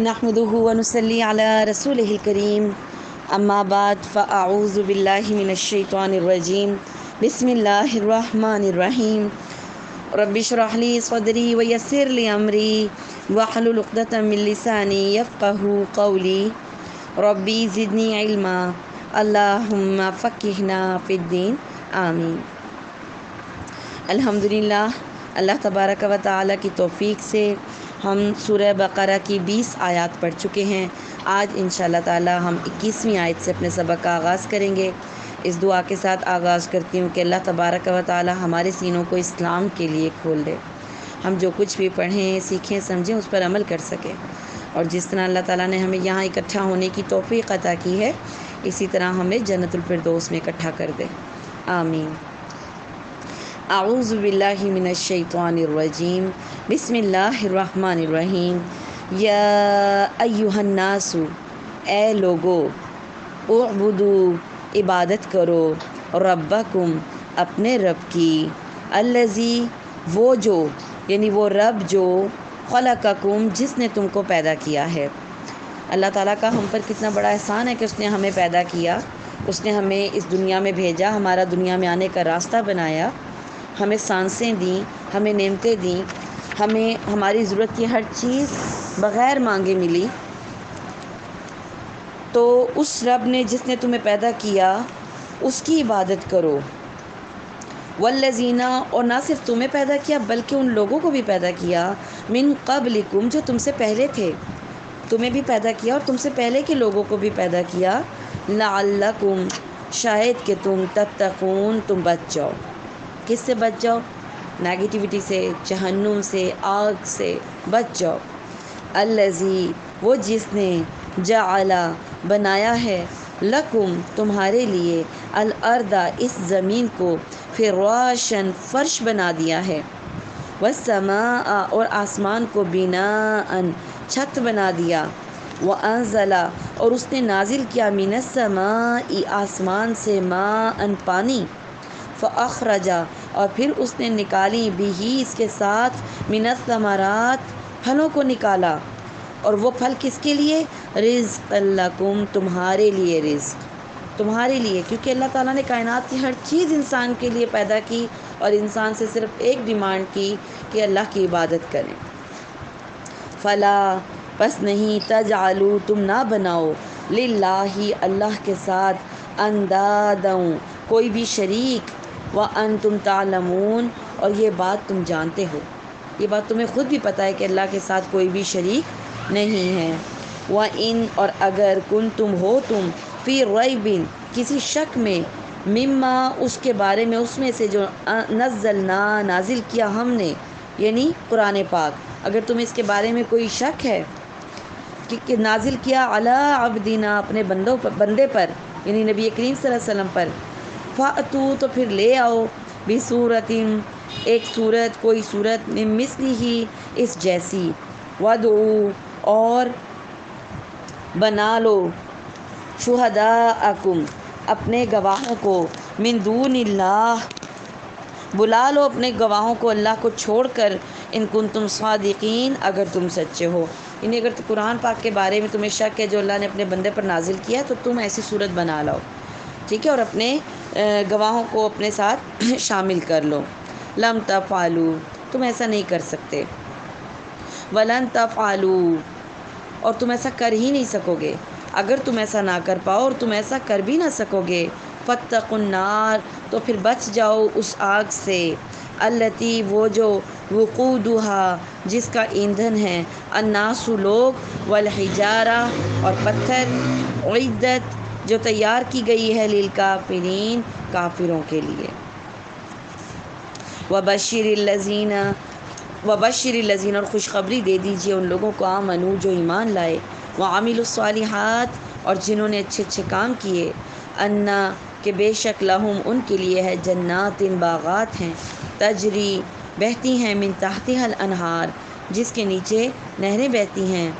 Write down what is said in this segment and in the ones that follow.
نحمده ونصلي على رسوله الكريم. أما بعد، فأعوذ بالله من الشيطان الرجيم. بسم الله الرحمن الرحيم. رب اشرح لي صدري ويسر لي أمري. واحلل عقدة من لساني يفقه قولي. ربي زدني علما. اللهم فقهنا في الدين. آمین الحمد للہ اللہ تبارک و تعالیٰ کی توفیق سے ہم سورہ بقرہ کی بیس آیات پڑھ چکے ہیں۔ آج ان شاء اللہ تعالیٰ ہم اکیسویں آیت سے اپنے سبق کا آغاز کریں گے۔ اس دعا کے ساتھ آغاز کرتی ہوں کہ اللہ تبارک و تعالیٰ ہمارے سینوں کو اسلام کے لیے کھول دے۔ ہم جو کچھ بھی پڑھیں، سیکھیں، سمجھیں، اس پر عمل کر سکیں۔ اور جس طرح اللہ تعالیٰ نے ہمیں یہاں اکٹھا ہونے کی توفیق عطا کی ہے، اسی طرح ہمیں جنت الفردوس میں اکٹھا کر دے۔ آمین۔ اعوذ باللہ من الشیطان الرجیم۔ بسم اللہ الرحمن الرحیم۔ یا ایوہ الناس، اے لوگو، اعبدو، عبادت کرو ربکم، اپنے رب کی۔ الذی وہ جو یعنی وہ رب جو خلقکم، جس نے تم کو پیدا کیا ہے۔ اللہ تعالیٰ کا ہم پر کتنا بڑا احسان ہے کہ اس نے ہمیں پیدا کیا۔ اس نے ہمیں اس دنیا میں بھیجا، ہمارا دنیا میں آنے کا راستہ بنایا۔ ہمیں سانسیں دیں، ہمیں نعمتیں دیں، ہمیں، ہماری ضرورت کی ہر چیز بغیر مانگے ملی۔ تو اس رب نے جس نے تمہیں پیدا کیا، اس کی عبادت کرو۔ والذینہ اور نہ صرف تمہیں پیدا کیا، بلکہ ان لوگوں کو بھی پیدا کیا۔ من قبلکم جو تم سے پہلے تھے۔ تمہیں بھی پیدا کیا اور تم سے پہلے کے لوگوں کو بھی پیدا کیا۔ لعلکم شاید کہ تم تتقون، تم بچ جاؤ۔ کس سے بچ جاؤ؟ نگیٹیوٹی سے، جہنم سے، آگ سے بچ جاؤ۔ الزی وہ جس نے جعلا بنایا ہے، لکم، تمہارے لیے الاردا اس زمین کو فراشن فرش بنا دیا ہے۔ والسماء، اور آسمان کو بناء چھت بنا دیا۔ وہ انزلہ اور اس نے نازل کیا من السماء، آسمان سے ماء پانی۔ فاخرجا اور پھر اس نے نکالی بھی ہی اس کے ساتھ من الثمرات پھلوں کو نکالا۔ اور وہ پھل کس کے لیے؟ رزق لکم، تمہارے لیے رزق۔ تمہارے لیے، کیونکہ اللہ تعالیٰ نے کائنات کی ہر چیز انسان کے لیے پیدا کی اور انسان سے صرف ایک ڈیمانڈ کی کہ اللہ کی عبادت کریں فلا، پس نہیں، تجعلو، تم نہ بناؤ۔ للہ، اللہ کے ساتھ اندادوں کوئی بھی شریک و ان تم تعلمون اور یہ بات تم جانتے ہو۔ یہ بات تمہیں خود بھی پتہ ہے کہ اللہ کے ساتھ کوئی بھی شریک نہیں ہے۔ وہ ان اور اگر کن تم ہو تم فی ریبن کسی شک میں، مما اس کے بارے میں، اس میں سے جو نزلنا نازل کیا ہم نے یعنی قرآن پاک، اگر تم اس کے بارے میں کوئی شک ہے کہ نازل کیا اللہ عبدینہ اپنے بندوں پر بندے پر یعنی نبی کریم صلی اللہ علیہ وسلم پر فاتو تو پھر لے آؤ بھی صورت ایک صورت کوئی صورت مثلی ہی اس جیسی۔ ودعو، اور بنا لو۔ شہدا اکم اپنے گواہوں کو۔ من دون اللہ بلا لو اپنے گواہوں کو۔ اللہ کو چھوڑ کر۔ ان کن تم صادقین اگر تم سچے ہو۔ یعنی اگر قرآن پاک کے بارے میں تمہیں شک ہے جو اللہ نے اپنے بندے پر نازل کیا تو تم ایسی صورت بنا لو ٹھیک ہے؟ اور اپنے گواہوں کو اپنے ساتھ شامل کر لو۔ لم تفعلو تم ایسا نہیں کر سکتے۔ ولن تفعلو اور تم ایسا کر ہی نہیں سکو گے اگر تم ایسا نہ کر پاؤ اور تم ایسا کر بھی نہ سکو گے فتق النار، تو پھر بچ جاؤ اس آگ سے۔ التی، وہ جو وقودها جس کا ایندھن ہے۔ الناس لوگ، والحجارہ، اور پتھر۔ عدت جو تیار کی گئی ہے للکافرین کافروں کے لیے۔ وبشر الذین وبشر الذین اور خوشخبری دے دیجیے ان لوگوں کو، آمنو، جو ایمان لائے۔ وعامل الصالحات، اور جنہوں نے اچھے اچھے کام کیے۔ انا کہ بے شک لہم ان کے لیے ہے جنات، ان باغات ہیں۔ تجری بہتی ہیں من تحتها الانہار، جس کے نیچے نہریں بہتی ہیں۔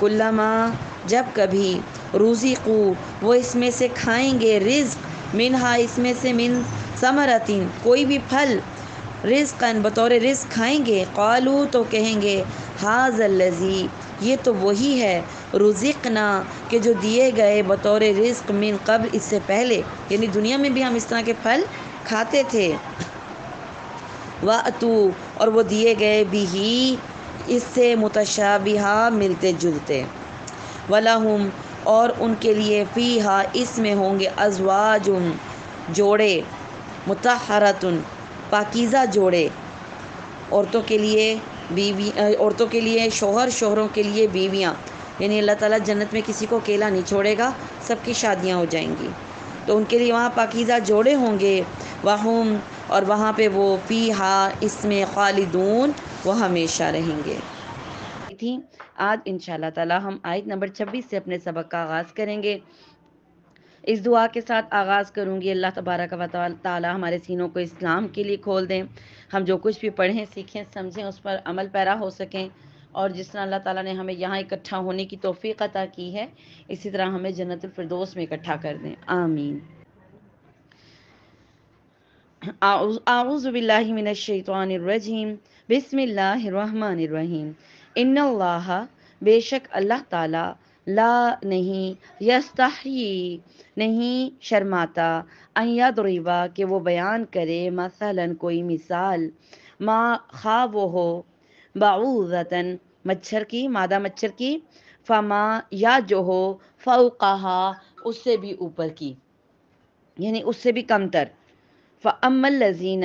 کلما، جب کبھی روزی قو وہ اس میں سے کھائیں گے رزق۔ منہا اس میں سے من ثمرتین، کوئی بھی پھل رزق بطور رزق کھائیں گے۔ قالو تو کہیں گے حاض الذی یہ تو وہی ہے، رزقنا کہ جو دیے گئے بطور رزق من قبل، اس سے پہلے۔ یعنی دنیا میں بھی ہم اس طرح کے پھل کھاتے تھے۔ و اتو اور وہ دیے گئے بھی ہی اس سے متشابہ ملتے جلتے۔ ولاحم اور ان کے لیے فی ہا اس میں ہوں گے ازواج جوڑے متحرتن پاکیزہ جوڑے۔ عورتوں کے لیے بیوی، عورتوں کے لیے شوہر، شوہروں کے لیے بیویاں۔ یعنی اللہ تعالیٰ جنت میں کسی کو اکیلا نہیں چھوڑے گا، سب کی شادیاں ہو جائیں گی۔ تو ان کے لیے وہاں پاکیزہ جوڑے ہوں گے۔ وہم اور وہاں پہ وہ فی ہا اس میں خالدون، وہ ہمیشہ رہیں گے۔ تھیں آج ان شاء اللہ تعالیٰ ہم آیت نمبر چھبیس سے اپنے سبق کا آغاز کریں گے۔ اس دعا کے ساتھ آغاز کروں گی۔ اللہ تبارک و تعالیٰ ہمارے سینوں کو اسلام کے لیے کھول دیں۔ ہم جو کچھ بھی پڑھیں، سیکھیں، سمجھیں، اس پر عمل پیرا ہو سکیں۔ اور جس طرح اللہ تعالیٰ نے ہمیں یہاں اکٹھا ہونے کی توفیق عطا کی ہے، اسی طرح ہمیں جنت الفردوس میں اکٹھا کر دیں۔ آمین۔ اعوذ باللہ من الشیطان الرجیم۔ بسم اللہ الرحمن الرحیم۔ ان اللہ بے شک اللہ تعالی، لا نہیں، یستحیی، نہیں شرماتا، ان یضربا، کہ وہ بیان کرے، مثلا کوئی مثال، ما خواہ وہ ہو بعوذتن مچھر کی، مادہ مچھر کی، فما یا جو ہو فوقہا، اس سے بھی اوپر کی یعنی اس سے بھی کم تر فَأَمَّا الَّذِينَ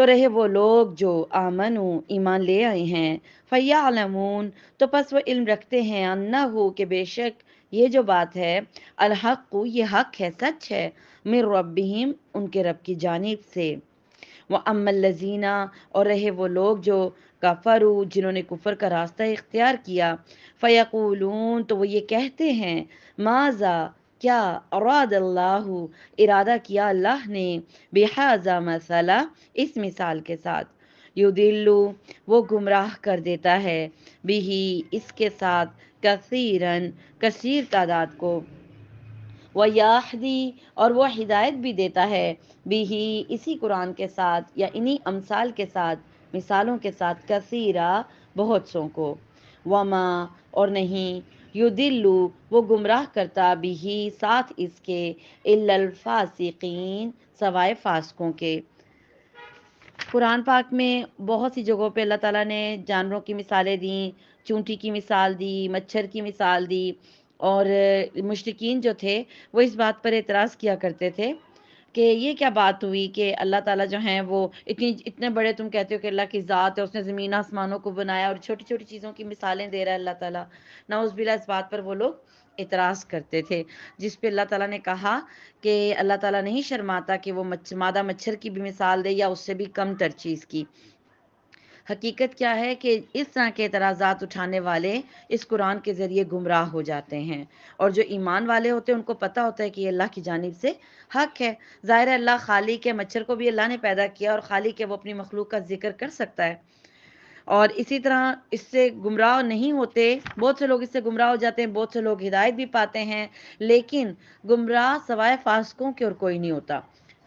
تو رہے وہ لوگ جو آمن ایمان لے آئے ہیں۔ فَيَعْلَمُونَ، تو پس وہ علم رکھتے ہیں۔ انہو کہ بے شک یہ جو بات ہے، الحق، یہ حق ہے، سچ ہے۔ من ربہم ان کے رب کی جانب سے۔ وہ وَأَمَّا الَّذِينَ، اور رہے وہ لوگ جو کفرو جنہوں نے کفر کا راستہ اختیار کیا۔ فَيَقُولُونَ، تو وہ یہ کہتے ہیں، ماذا کیا اراد اللہ، ارادہ کیا اللہ نے بحاظہ مسئلہ اس مثال کے ساتھ۔ یو دلو وہ گمراہ کر دیتا ہے بھی اس کے ساتھ کثیرن، کثیر تعداد کو۔ وہ یاہدی اور وہ ہدایت بھی دیتا ہے بھی اسی قرآن کے ساتھ یا انہی امثال کے ساتھ، مثالوں کے ساتھ کثیرہ بہت سوں کو۔ وما، اور نہیں یو دلو وہ گمراہ کرتا بھی ہی ساتھ اس کے الفاسقین سوائے فاسقوں کے۔ قرآن پاک میں بہت سی جگہوں پہ اللہ تعالیٰ نے جانوروں کی مثالیں دیں، چونٹی کی مثال دی، مچھر کی مثال دی، اور مشرقین جو تھے، وہ اس بات پر اعتراض کیا کرتے تھے۔ کہ یہ کیا بات ہوئی کہ اللہ تعالیٰ جو ہیں وہ اتنی اتنے بڑے تم کہتے ہو کہ اللہ کی ذات ہے، اس نے زمین آسمانوں کو بنایا اور چھوٹی چھوٹی چیزوں کی مثالیں دے رہا ہے اللہ تعالیٰ۔ نہ اس بلا اس بات پر وہ لوگ اعتراض کرتے تھے، جس پہ اللہ تعالیٰ نے کہا کہ اللہ تعالیٰ نہیں شرماتا کہ وہ مادہ مچھر کی بھی مثال دے یا اس سے بھی کم تر چیز کی۔ حقیقت کیا ہے کہ اس طرح کے اعتراضات اٹھانے والے اس قرآن کے ذریعے گمراہ ہو جاتے ہیں۔ اور جو ایمان والے ہوتے ہیں، ان کو پتہ ہوتا ہے کہ یہ اللہ کی جانب سے حق ہے۔ ظاہر اللہ خالی کے مچھر کو بھی اللہ نے پیدا کیا اور خالی کے وہ اپنی مخلوق کا ذکر کر سکتا ہے۔ اور اسی طرح اس سے گمراہ نہیں ہوتے، بہت سے لوگ اس سے گمراہ ہو جاتے ہیں، بہت سے لوگ ہدایت بھی پاتے ہیں، لیکن گمراہ سوائے فاسقوں کے اور کوئی نہیں ہوتا۔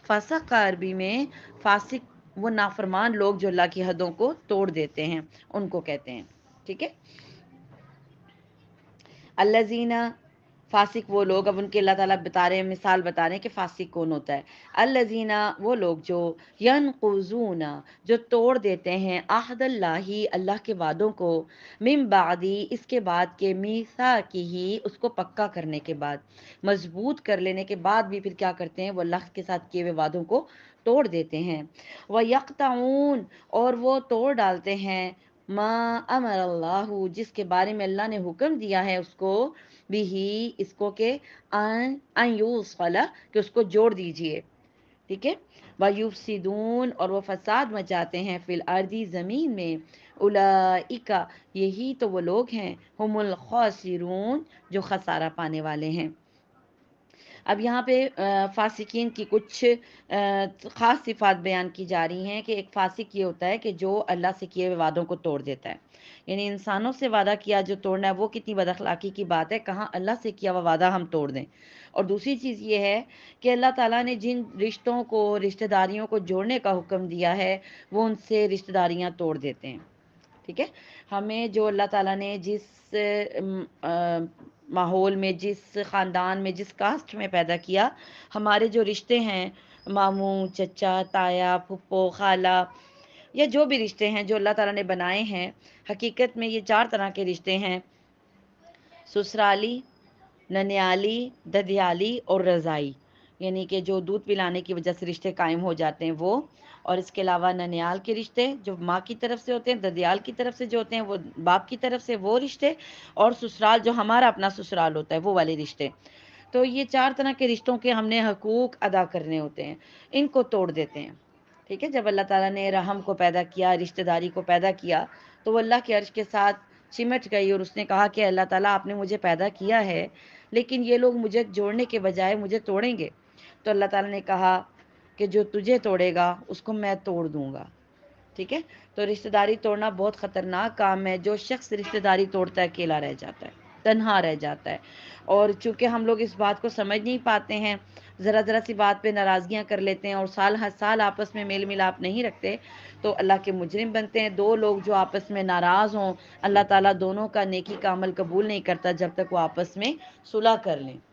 فاسق کا عربی میں فاسق وہ نافرمان لوگ جو اللہ کی حدوں کو توڑ دیتے ہیں، ان کو کہتے ہیں۔ ٹھیک ہے؟ اللہ زینہ فاسق وہ لوگ، اب ان کے اللہ تعالیٰ بتا رہے ہیں، مثال بتا رہے ہیں کہ فاسق کون ہوتا ہے۔ اللہ زینہ وہ لوگ جو ین جو توڑ دیتے ہیں آحد اللہ اللہ کے وعدوں کو مم بعدی، اس کے بعد کے میسا کی ہی اس کو پکا کرنے کے بعد، مضبوط کر لینے کے بعد بھی پھر کیا کرتے ہیں؟ وہ اللہ کے ساتھ کیے ہوئے وعدوں کو توڑ دیتے ہیں۔ وہ یکتعون اور وہ توڑ ڈالتے ہیں۔ ما امر اللہ جس کے بارے میں اللہ نے حکم دیا ہے اس کو بھی اس کو کہ کہ اس کو جوڑ دیجیے۔ ٹھیک ہے؟ وَيُفْسِدُونَ، اور وہ فساد مچاتے ہیں فی الارضی زمین میں۔ اولئیکا یہی تو وہ لوگ ہیں ہم الخاسرون، جو خسارہ پانے والے ہیں۔ اب یہاں پہ فاسقین کی کچھ خاص صفات بیان کی جا رہی ہیں کہ ایک فاسق یہ ہوتا ہے کہ جو اللہ سے کیے ہوئے وعدوں کو توڑ دیتا ہے۔ یعنی انسانوں سے وعدہ کیا جو توڑنا ہے وہ کتنی بد اخلاقی کی بات ہے، کہاں اللہ سے کیا ہوا وعدہ ہم توڑ دیں۔ اور دوسری چیز یہ ہے کہ اللہ تعالیٰ نے جن رشتوں کو، رشتہ داریوں کو جوڑنے کا حکم دیا ہے، وہ ان سے رشتہ داریاں توڑ دیتے ہیں۔ ٹھیک ہے؟ ہمیں جو اللہ تعالیٰ نے جس ماحول میں، جس خاندان میں، جس کاسٹ میں پیدا کیا، ہمارے جو رشتے ہیں، ماموں، چچا، تایا، پھپھو، خالہ، یا جو بھی رشتے ہیں جو اللہ تعالیٰ نے بنائے ہیں، حقیقت میں یہ چار طرح کے رشتے ہیں۔ سسرالی، ننیالی، ددیالی اور رضائی۔ یعنی کہ جو دودھ پلانے کی وجہ سے رشتے قائم ہو جاتے ہیں وہ، اور اس کے علاوہ ننیال کے رشتے جو ماں کی طرف سے ہوتے ہیں، ددیال کی طرف سے جو ہوتے ہیں، وہ باپ کی طرف سے وہ رشتے، اور سسرال جو ہمارا اپنا سسرال ہوتا ہے وہ والے رشتے۔ تو یہ چار طرح کے رشتوں کے ہم نے حقوق ادا کرنے ہوتے ہیں، ان کو توڑ دیتے ہیں۔ ٹھیک ہے؟ جب اللہ تعالیٰ نے رحم کو پیدا کیا، رشتہ داری کو پیدا کیا، تو وہ اللہ کے عرش کے ساتھ چمٹ گئی، اور اس نے کہا کہ اللہ تعالیٰ آپ نے مجھے پیدا کیا ہے، لیکن یہ لوگ مجھے جوڑنے کے بجائے مجھے توڑیں گے۔ تو اللہ تعالیٰ نے کہا کہ جو تجھے توڑے گا، اس کو میں توڑ دوں گا۔ ٹھیک ہے؟ تو رشتہ داری توڑنا بہت خطرناک کام ہے۔ جو شخص رشتہ داری توڑتا ہے، اکیلا رہ جاتا ہے، تنہا رہ جاتا ہے۔ اور چونکہ ہم لوگ اس بات کو سمجھ نہیں پاتے ہیں، ذرا ذرا سی بات پہ ناراضگیاں کر لیتے ہیں اور سال ہر سال آپس میں میل ملاپ نہیں رکھتے، تو اللہ کے مجرم بنتے ہیں۔ دو لوگ جو آپس میں ناراض ہوں، اللہ تعالیٰ دونوں کا نیکی کا عمل قبول نہیں کرتا جب تک وہ آپس میں صلح کر لیں۔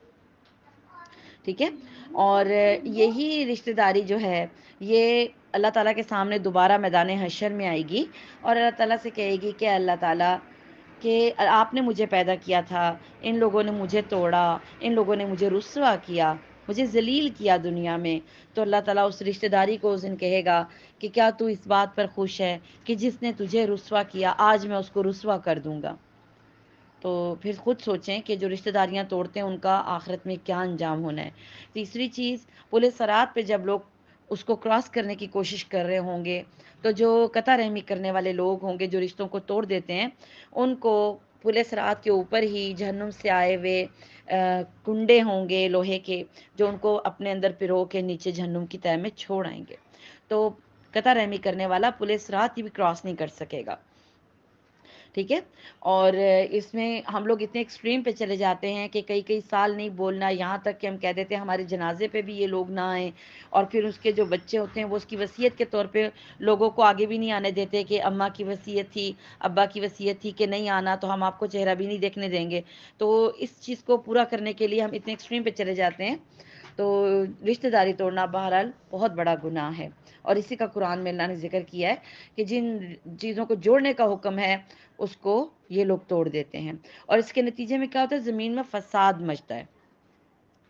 ٹھیک ہے؟ اور یہی رشتہ داری جو ہے، یہ اللہ تعالیٰ کے سامنے دوبارہ میدان حشر میں آئے گی اور اللہ تعالیٰ سے کہے گی کہ اللہ تعالیٰ، کہ آپ نے مجھے پیدا کیا تھا، ان لوگوں نے مجھے توڑا، ان لوگوں نے مجھے رسوا کیا، مجھے ذلیل کیا دنیا میں۔ تو اللہ تعالیٰ اس رشتہ داری کو اس دن کہے گا کہ کیا تو اس بات پر خوش ہے کہ جس نے تجھے رسوا کیا، آج میں اس کو رسوا کر دوں گا۔ تو پھر خود سوچیں کہ جو رشتہ داریاں توڑتے ہیں، ان کا آخرت میں کیا انجام ہونا ہے۔ تیسری چیز، پولیس سرات پہ جب لوگ اس کو کراس کرنے کی کوشش کر رہے ہوں گے، تو جو قطع رحمی کرنے والے لوگ ہوں گے جو رشتوں کو توڑ دیتے ہیں، ان کو پولیس رات کے اوپر ہی جہنم سے آئے ہوئے کنڈے ہوں گے لوہے کے، جو ان کو اپنے اندر پرو کے نیچے جہنم کی تہ میں چھوڑ آئیں گے۔ تو قطع رحمی کرنے والا پولیس رات ہی بھی کراس نہیں کر سکے گا۔ ٹھیک ہے؟ اور اس میں ہم لوگ اتنے ایکسٹریم پہ چلے جاتے ہیں کہ کئی کئی سال نہیں بولنا، یہاں تک کہ ہم کہہ دیتے ہیں ہمارے جنازے پہ بھی یہ لوگ نہ آئیں۔ اور پھر اس کے جو بچے ہوتے ہیں، وہ اس کی وصیت کے طور پہ لوگوں کو آگے بھی نہیں آنے دیتے کہ اماں کی وصیت تھی، ابا کی وصیت تھی کہ نہیں آنا تو ہم آپ کو چہرہ بھی نہیں دیکھنے دیں گے۔ تو اس چیز کو پورا کرنے کے لیے ہم اتنے ایکسٹریم پہ چلے جاتے ہیں۔ تو رشتہ داری توڑنا بہرحال بہت بڑا گناہ ہے۔ اور اسی کا قرآن میں اللہ نے ذکر کیا ہے کہ جن چیزوں کو جوڑنے کا حکم ہے، اس کو یہ لوگ توڑ دیتے ہیں۔ اور اس کے نتیجے میں کیا ہوتا ہے؟ زمین میں فساد مچتا ہے۔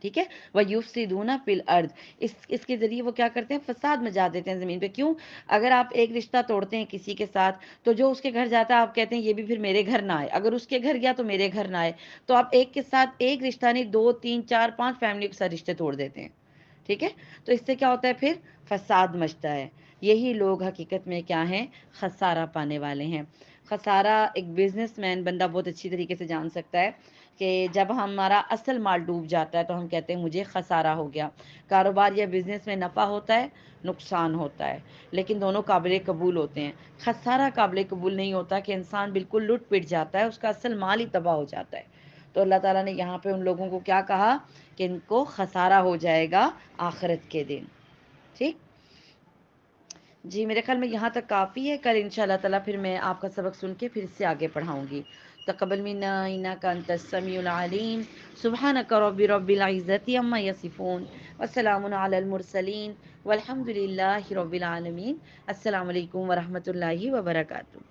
ٹھیک ہے؟ وہ یوف سی دونا پل ارد اس اس کے ذریعے وہ کیا کرتے ہیں؟ فساد مچا دیتے ہیں زمین پہ۔ کیوں؟ اگر آپ ایک رشتہ توڑتے ہیں کسی کے ساتھ، تو جو اس کے گھر جاتا ہے، آپ کہتے ہیں یہ بھی پھر میرے گھر نہ آئے۔ اگر اس کے گھر گیا تو میرے گھر نہ آئے۔ تو آپ ایک کے ساتھ ایک رشتہ نہیں، دو، تین، چار، پانچ فیملی کے ساتھ رشتے توڑ دیتے ہیں۔ ٹھیک ہے؟ تو اس سے کیا ہوتا ہے پھر؟ فساد مچتا ہے۔ یہی لوگ حقیقت میں کیا ہیں؟ خسارہ پانے والے ہیں۔ خسارہ ایک بزنس مین بندہ بہت اچھی طریقے سے جان سکتا ہے کہ جب ہمارا اصل مال ڈوب جاتا ہے تو ہم کہتے ہیں مجھے خسارہ ہو گیا۔ کاروبار یا بزنس میں نفع ہوتا ہے، نقصان ہوتا ہے۔ لیکن دونوں قابل قبول ہوتے ہیں۔ خسارہ قابل قبول نہیں ہوتا کہ انسان بالکل لٹ پٹ جاتا ہے، اس کا اصل مال ہی تباہ ہو جاتا ہے۔ تو اللہ تعالیٰ نے یہاں پہ ان لوگوں کو کیا کہا کہ ان کو خسارہ ہو جائے گا آخرت کے دن۔ ٹھیک؟ جی میرے خیال میں یہاں تک کافی ہے۔ کل ان شاء اللہ تعالیٰ پھر میں آپ کا سبق سن کے پھر اس سے آگے پڑھاؤں گی۔ تقبل منا انك انت السميع العليم سبحانك رب رب العزة عما يصفون والسلام على المرسلين والحمد لله رب العالمين السلام علیکم ورحمۃ اللہ وبرکاتہ۔